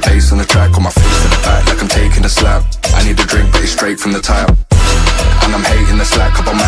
the bass on the track On my face in the back. Like I'm taking a slap. I need a drink, but it's straight from the tap And I'm hating the slack, up on my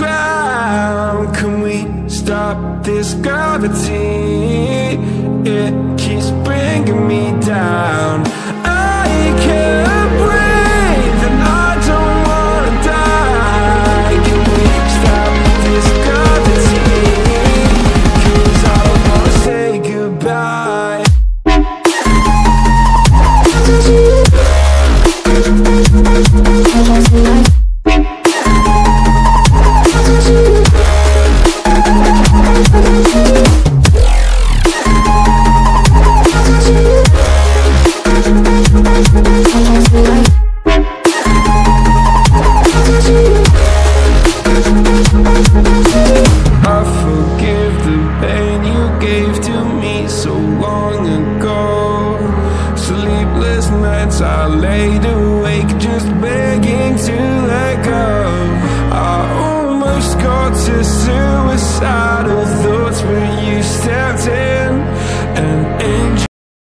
ground Can we stop this gravity? It keeps bringing me down